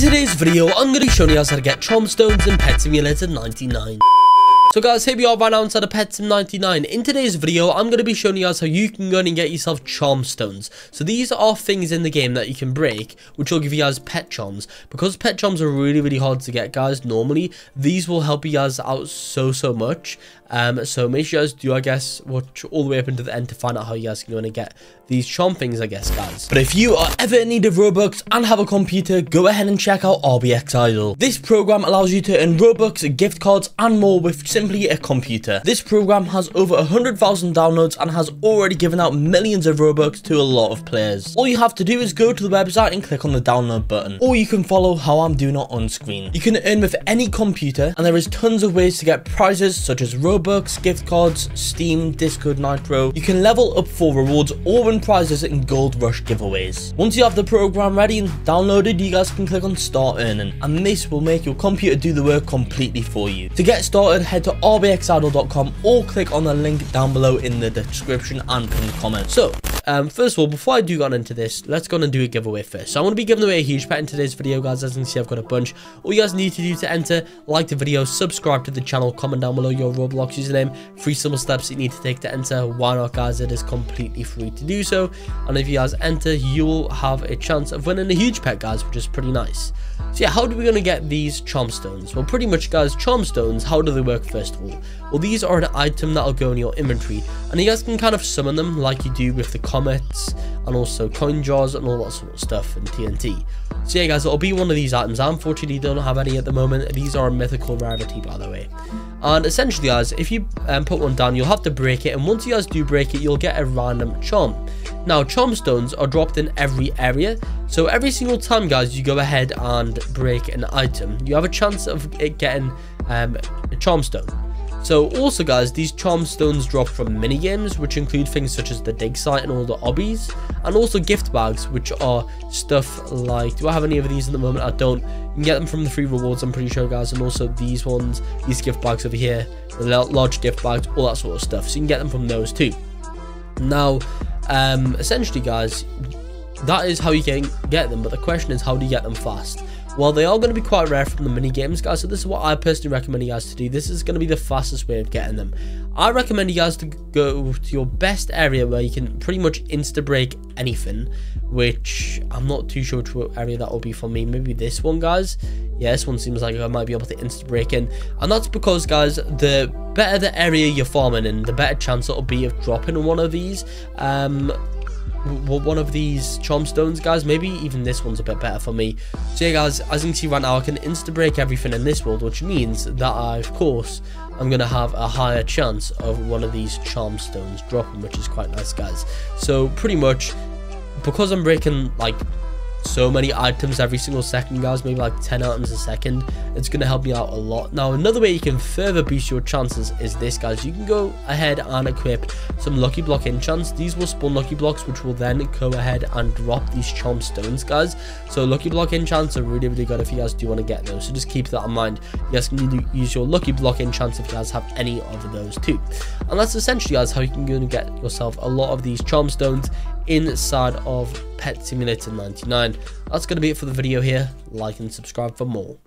today's video, I'm going to be showing you how to get Charm Stones in Pet Simulator 99. So guys, here we are right now inside of Pet Sim 99. In today's video, I'm going to be showing you guys how you can go and get yourself charm stones. So these are things in the game that you can break, which will give you guys pet charms. Because pet charms are really, really hard to get, guys, normally, these will help you guys out so, so much. Um, so make sure you guys do, I guess, watch all the way up into the end to find out how you guys can go and get these charm things, I guess, guys. But if you are ever in need of Robux and have a computer, go ahead and check out RBX Idle. This program allows you to earn Robux, gift cards, and more with simply a computer. This program has over 100,000 downloads and has already given out millions of Robux to a lot of players. All you have to do is go to the website and click on the download button, or you can follow how I'm doing it on screen. You can earn with any computer, and there is tons of ways to get prizes such as Robux, gift cards, Steam, Discord Nitro. You can level up for rewards or win prizes in Gold Rush giveaways. Once you have the program ready and downloaded, you guys can click on start earning, and this will make your computer do the work completely for you. To get started, head to rbxidle.com or click on the link down below in the description and pinned comment. So, um, first of all, before I do get into this, let's go and do a giveaway first. So I'm going to be giving away a huge pet in today's video, guys. As you can see, I've got a bunch. All you guys need to do to enter, like the video, subscribe to the channel, comment down below your Roblox username, three simple steps you need to take to enter. Why not, guys? It is completely free to do so. And if you guys enter, you will have a chance of winning a huge pet, guys, which is pretty nice. So yeah, how are we going to get these charm stones? Well, pretty much, guys, charm stones, how do they work first of all? Well, these are an item that will go in your inventory, and you guys can kind of summon them like you do with the comets, and also coin jars, and all that sort of stuff in TNT. So yeah, guys, it'll be one of these items. I unfortunately don't have any at the moment. These are a mythical rarity, by the way. And essentially, guys, if you um, put one down, you'll have to break it, and once you guys do break it, you'll get a random charm. Now, charm stones are dropped in every area, so every single time, guys, you go ahead and break an item, you have a chance of it getting um, a charm stone. So also guys, these charm stones drop from mini games, which include things such as the dig site and all the obbies, and also gift bags, which are stuff like, do I have any of these at the moment? I don't. You can get them from the free rewards, I'm pretty sure guys, and also these ones, these gift bags over here, the large gift bags, all that sort of stuff. So you can get them from those too. Now, um, essentially guys, that is how you can get them, but the question is how do you get them fast? Well, they are going to be quite rare from the mini games, guys. So this is what I personally recommend you guys to do. This is going to be the fastest way of getting them. I recommend you guys to go to your best area where you can pretty much insta break anything, which I'm not too sure which area that will be for me. Maybe this one, guys. Yeah, this one seems like I might be able to insta break in, and that's because, guys, the better the area you're farming in, the better chance it'll be of dropping one of these. Um, one of these charm stones guys. Maybe even this one's a bit better for me. So yeah guys as you can see right now i can insta break everything in this world which means that i of course i'm gonna have a higher chance of one of these charm stones dropping which is quite nice guys. So pretty much because i'm breaking like so many items every single second guys maybe like 10 items a second it's going to help me out a lot. Now another way you can further boost your chances is this guys. You can go ahead and equip some lucky block enchants. These will spawn lucky blocks which will then go ahead and drop these charm stones guys. So lucky block enchants are really really good if you guys do want to get those so just keep that in mind. You guys can use your lucky block enchants if you guys have any of those too. And that's essentially guys how you can go and get yourself a lot of these charm stones inside of Pet Simulator 99. That's going to be it for the video here. Like and subscribe for more.